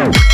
Go.